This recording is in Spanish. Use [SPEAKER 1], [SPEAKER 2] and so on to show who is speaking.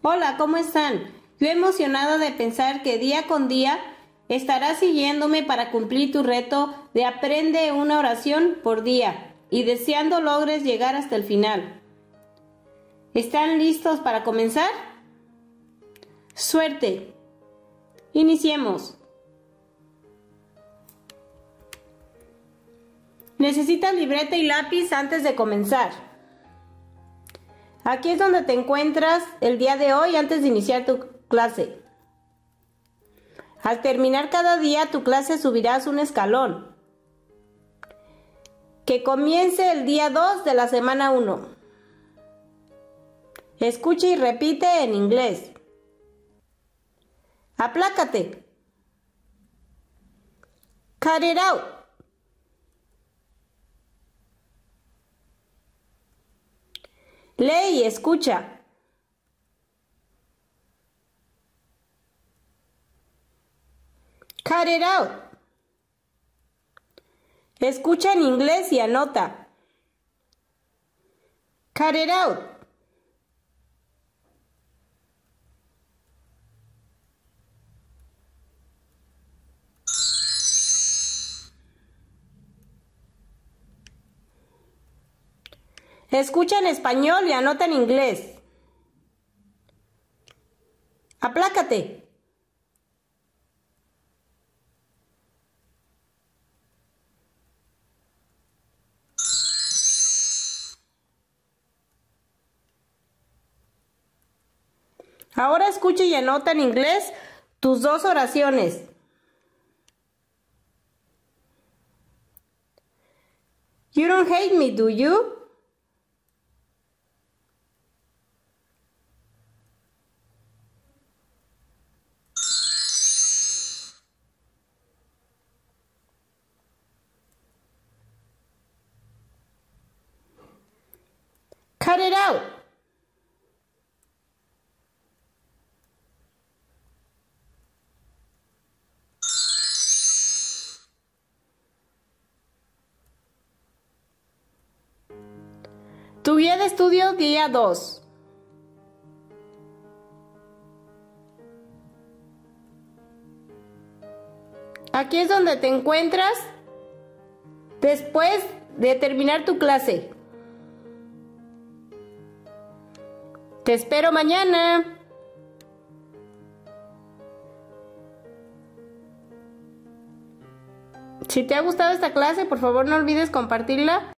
[SPEAKER 1] Hola, ¿cómo están? Yo emocionada de pensar que día con día estarás siguiéndome para cumplir tu reto de aprende una oración por día y deseando logres llegar hasta el final. ¿Están listos para comenzar? Suerte. Iniciemos. Necesitas libreta y lápiz antes de comenzar. Aquí es donde te encuentras el día de hoy antes de iniciar tu clase. Al terminar cada día tu clase subirás un escalón. Que comience el día 2 de la semana 1. Escucha y repite en inglés. Aplácate. Cut it out. Lee y escucha. Cut it out. Escucha en inglés y anota. Cut it out. Escucha en español y anota en inglés. Aplácate. Ahora escucha y anota en inglés tus dos oraciones. You don't hate me, do you? Cut it. Tu guía de estudio día 2. Aquí es donde te encuentras después de terminar tu clase. Te espero mañana. Si te ha gustado esta clase, por favor no olvides compartirla